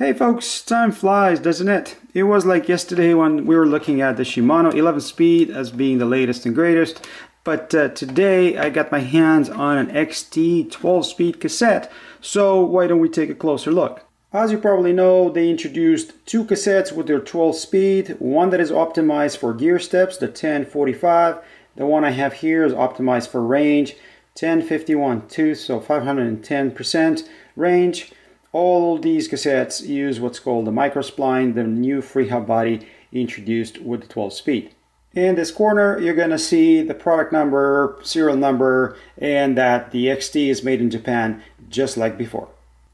Hey folks, time flies, doesn't it? It was like yesterday when we were looking at the Shimano 11 speed as being the latest and greatest, but uh, today I got my hands on an XT 12 speed cassette, so why don't we take a closer look? As you probably know, they introduced two cassettes with their 12 speed, one that is optimized for gear steps, the 1045, the one I have here is optimized for range, 1051 tooth, so 510% range, all these cassettes use what's called the microspline, the new freehub body introduced with the 12 speed. In this corner, you're going to see the product number, serial number, and that the XT is made in Japan just like before.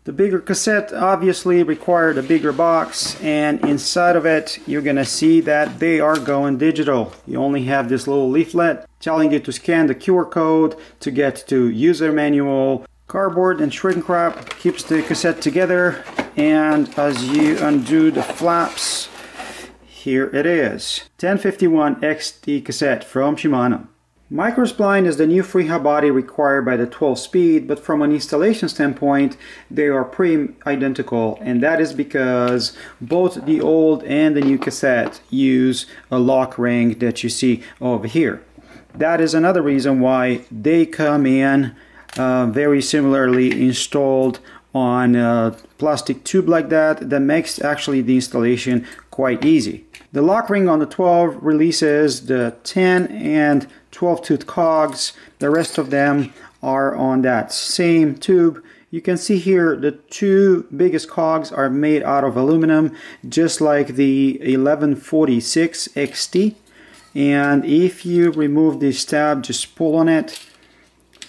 The bigger cassette obviously required a bigger box and inside of it you're gonna see that they are going digital. You only have this little leaflet telling you to scan the QR code to get to user manual, Cardboard and shrink wrap keeps the cassette together and as you undo the flaps, here it is. 1051 XT cassette from Shimano. Microspline is the new freehub body required by the 12 speed, but from an installation standpoint, they are pretty identical, and that is because both the old and the new cassette use a lock ring that you see over here. That is another reason why they come in uh, very similarly installed on a plastic tube like that that makes actually the installation quite easy. The lock ring on the 12 releases the 10 and 12 tooth cogs. The rest of them are on that same tube. You can see here the two biggest cogs are made out of aluminum just like the 1146 XT and if you remove this tab just pull on it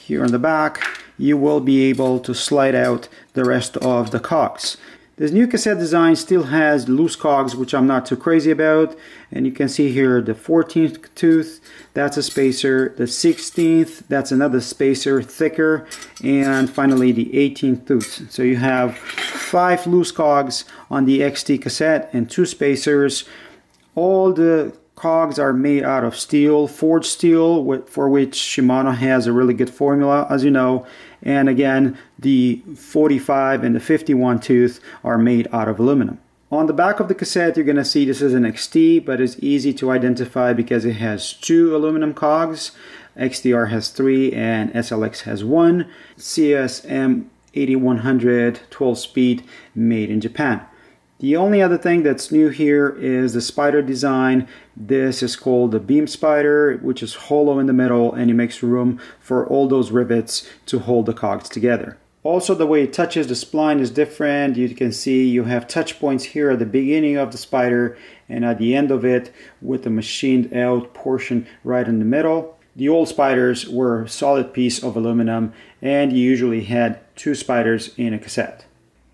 here on the back, you will be able to slide out the rest of the cogs. This new cassette design still has loose cogs, which I'm not too crazy about. And you can see here the 14th tooth, that's a spacer. The 16th, that's another spacer, thicker. And finally the 18th tooth. So you have five loose cogs on the XT cassette and two spacers. All the cogs are made out of steel, forged steel, for which Shimano has a really good formula, as you know. And again, the 45 and the 51 tooth are made out of aluminum. On the back of the cassette, you're going to see this is an XT, but it's easy to identify because it has two aluminum cogs. XTR has three and SLX has one. CSM 8100 12 speed made in Japan. The only other thing that's new here is the spider design. This is called the beam spider, which is hollow in the middle and it makes room for all those rivets to hold the cogs together. Also the way it touches the spline is different. You can see you have touch points here at the beginning of the spider and at the end of it with the machined out portion right in the middle. The old spiders were a solid piece of aluminum and you usually had two spiders in a cassette.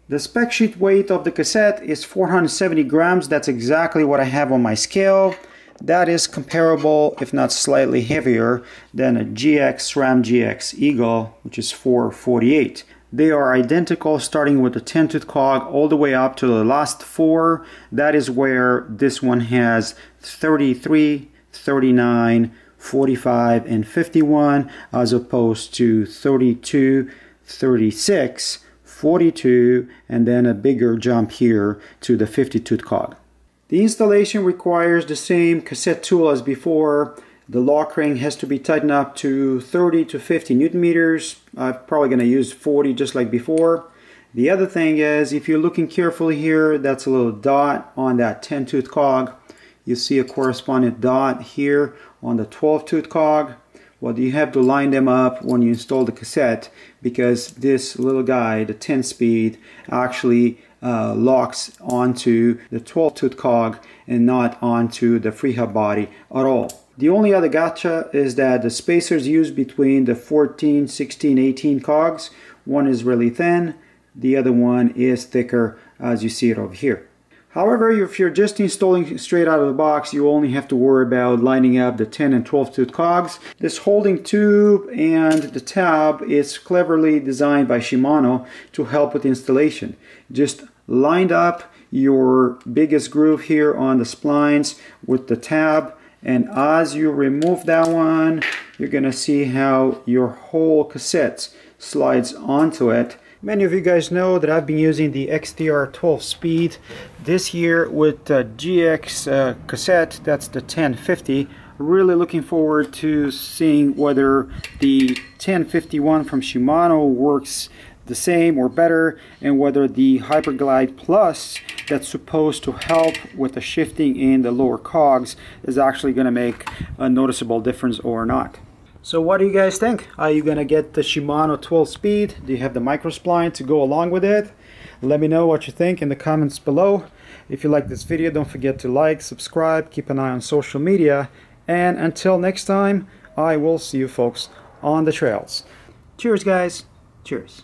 The spec sheet weight of the cassette is 470 grams. That's exactly what I have on my scale. That is comparable, if not slightly heavier, than a GX SRAM GX Eagle, which is 448. They are identical starting with the 10 tooth cog all the way up to the last four. That is where this one has 33, 39, 45, and 51 as opposed to 32, 36, 42 and then a bigger jump here to the 50 tooth cog. The installation requires the same cassette tool as before. The lock ring has to be tightened up to 30 to 50 newton meters. I'm probably going to use 40 just like before. The other thing is if you're looking carefully here that's a little dot on that 10 tooth cog. You see a corresponding dot here on the 12 tooth cog well you have to line them up when you install the cassette because this little guy the 10 speed actually uh, locks onto the 12 tooth cog and not onto the free hub body at all. The only other gotcha is that the spacers used between the 14 16 18 cogs one is really thin the other one is thicker as you see it over here However, if you're just installing straight out of the box, you only have to worry about lining up the 10 and 12 tooth cogs. This holding tube and the tab is cleverly designed by Shimano to help with installation. Just lined up your biggest groove here on the splines with the tab and as you remove that one, you're gonna see how your whole cassette slides onto it Many of you guys know that I've been using the XTR 12 speed this year with uh, GX uh, cassette, that's the 1050. Really looking forward to seeing whether the 1051 from Shimano works the same or better and whether the Hyperglide Plus that's supposed to help with the shifting in the lower cogs is actually going to make a noticeable difference or not. So what do you guys think? Are you gonna get the Shimano 12 speed? Do you have the micro spline to go along with it? Let me know what you think in the comments below. If you like this video, don't forget to like, subscribe, keep an eye on social media, and until next time, I will see you folks on the trails. Cheers guys, cheers.